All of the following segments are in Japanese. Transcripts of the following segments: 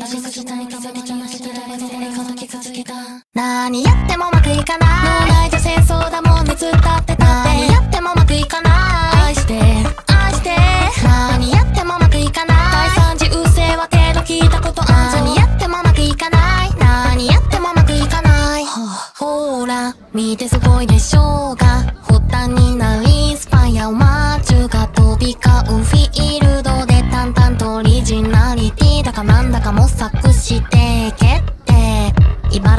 やりすぎたい気づきちゃまして誰で誰かと気づけた。何やってもうまくいかない。脳内じゃ戦争だもん熱ったってたって。何やってもうまくいかない。愛して。愛して。何やってもうまくいかない。第三次うっせぇわけど聞いたことある。何やってもうまくいかない。何やってもうまくいかない。ほら見てすごいでしょうが。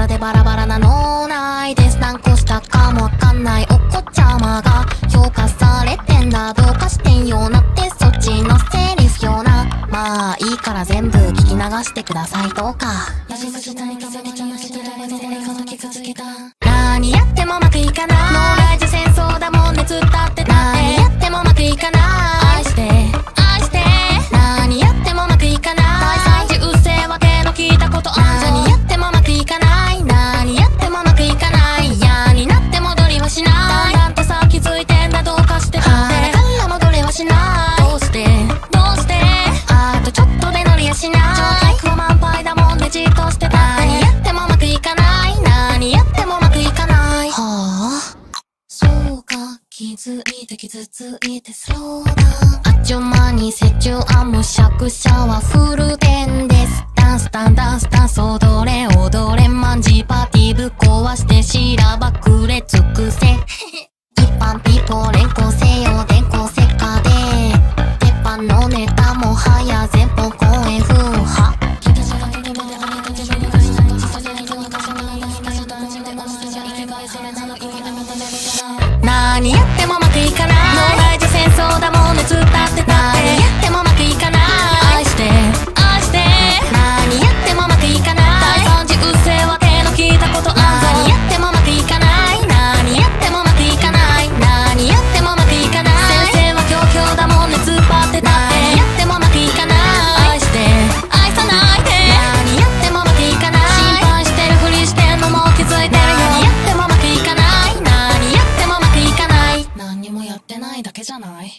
茨でバラバラな脳内です何個したかもわかんない。お子ちゃまが評価されてんだ。どうかしてんようなって。そっちのセリフような。まあいいから全部聞き流してください。どうか。やりすぎたい気づきちゃまして誰で誰かと気づけた。気づいて傷ついてスローダウンあっちゅう間に折衷あむしゃくしゃはフルテンです。ダンスダンダンスダンス踊れ。何やってもうまくいかないないだけじゃない？